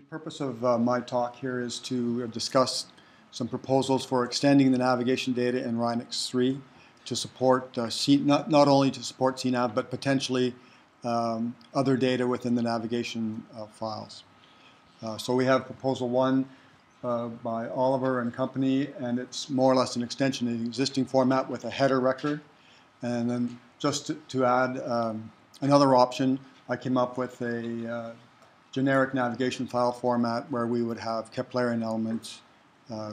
The purpose of uh, my talk here is to discuss some proposals for extending the navigation data in RINEX 3 to support, uh, C, not, not only to support CNAV, but potentially um, other data within the navigation uh, files. Uh, so we have proposal one uh, by Oliver and company, and it's more or less an extension of the existing format with a header record. And then just to, to add um, another option, I came up with a uh, generic navigation file format where we would have Keplerian elements, uh,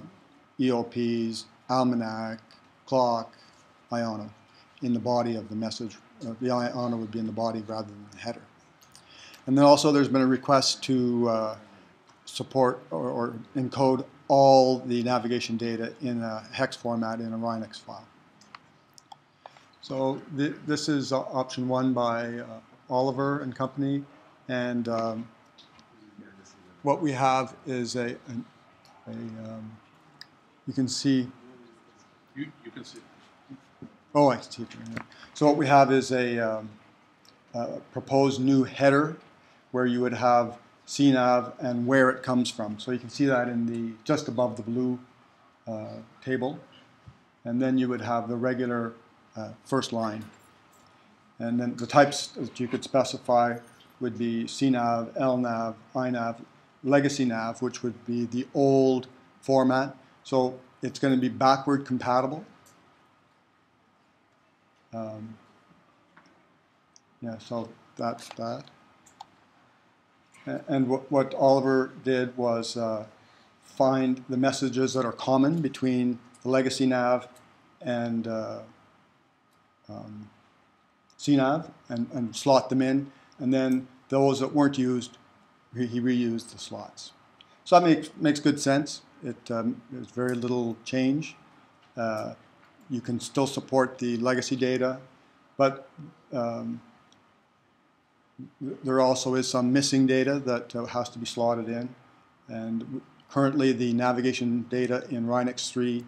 EOPs, almanac, clock, iono in the body of the message. Uh, the iono would be in the body rather than the header. And then also there's been a request to uh, support or, or, encode all the navigation data in a hex format in a RINEX file. So th this is uh, option one by uh, Oliver and company, and um, what we have is a, a, a um, you can see. You, you can see. Oh, I see. Yeah. So what we have is a, um, a proposed new header where you would have CNAV and where it comes from. So you can see that in the just above the blue uh, table. And then you would have the regular uh, first line. And then the types that you could specify would be CNAV, LNAV, INAV, legacy nav, which would be the old format. So it's going to be backward compatible. Um, yeah, so that's that. And what, what Oliver did was uh, find the messages that are common between the legacy nav and uh, um, CNAV and, and slot them in. And then those that weren't used, he, reused the slots. So that makes, makes good sense. It, um, there's very little change. Uh, you can still support the legacy data, but um, there also is some missing data that uh, has to be slotted in. And currently the navigation data in RINEX 3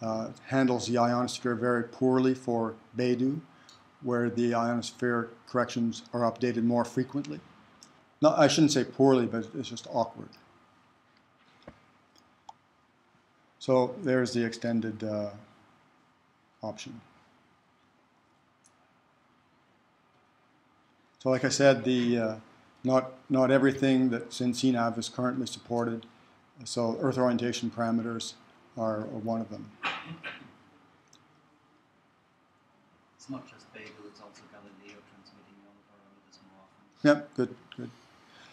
uh, handles the ionosphere very poorly for Beidou, where the ionosphere corrections are updated more frequently. No, I shouldn't say poorly, but it's just awkward. So there's the extended uh, option. So like I said, the uh, not not everything that's in CNAV is currently supported. So Earth orientation parameters are, are one of them. It's not just Beidou, it's also Galileo transmitting all the parameters more often. Yep, good, good.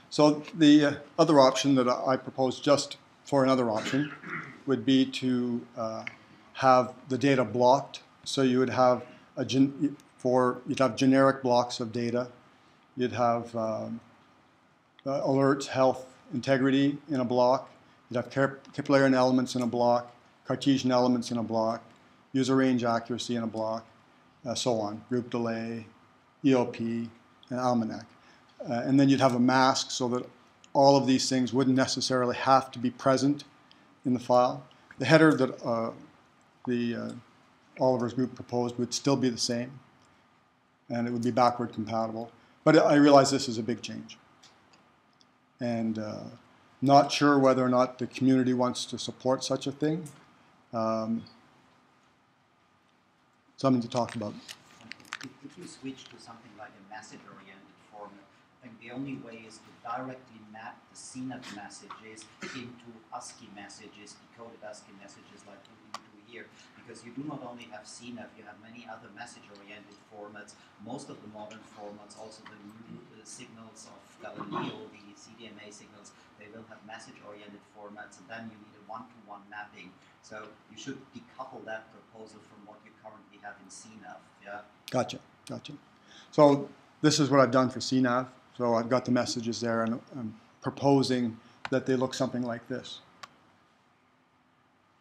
So the uh, other option that I propose just for another option would be to uh, have the data blocked. So you would have a gen for you'd have generic blocks of data. You'd have um, uh, alerts, health, integrity in a block. You'd have Keplerian elements in a block, Cartesian elements in a block, user range accuracy in a block, uh, so on, group delay, EOP, and almanac. Uh, and then you'd have a mask so that all of these things wouldn't necessarily have to be present in the file. The header that uh, the uh, Oliver's group proposed would still be the same, and it would be backward compatible. But I realize this is a big change. And uh, not sure whether or not the community wants to support such a thing. Um, something to talk about. If you switch to something like a message-oriented format, I think the only way is to directly map the CNAV messages into ASCII messages, decoded ASCII messages like we do here. Because you do not only have CNAV, you have many other message-oriented formats. Most of the modern formats, also the new uh, signals of Galileo, the CDMA signals, they will have message-oriented formats, and then you need a one-to-one -one mapping. So you should decouple that proposal from what you currently have in CNAV. Yeah. Gotcha, gotcha. So this is what I've done for CNAV. So I've got the messages there, and I'm proposing that they look something like this.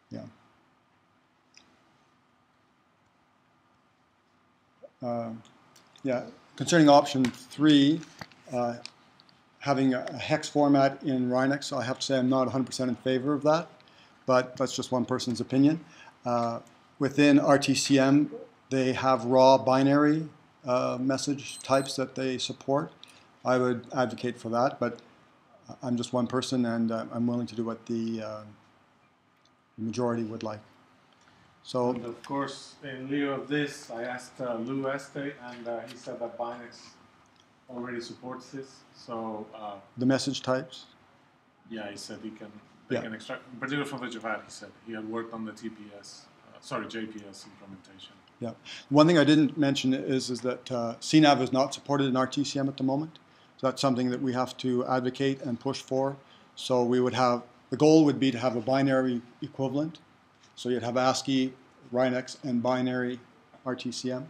Yeah. Uh, yeah, concerning option three, uh, having a hex format in RINEX, I have to say I'm not 100% in favor of that, but that's just one person's opinion. Uh, within RTCM, they have raw binary uh, message types that they support. I would advocate for that, but I'm just one person, and uh, I'm willing to do what the, uh, the majority would like. So And of course, in lieu of this, I asked uh, Lou Estey, and uh, he said that Binex already supports this. So uh, the message types. yeah, he said he can they Yeah. can extract, in particular from Vijavat, he said he had worked on the TPS, uh, sorry JPS implementation. Yeah. One thing I didn't mention is is that uh, CNAV is not supported in RTCM at the moment. So that's something that we have to advocate and push for. So we would have the goal would be to have a binary equivalent. So you'd have ASCII, RINEX, and binary RTCM.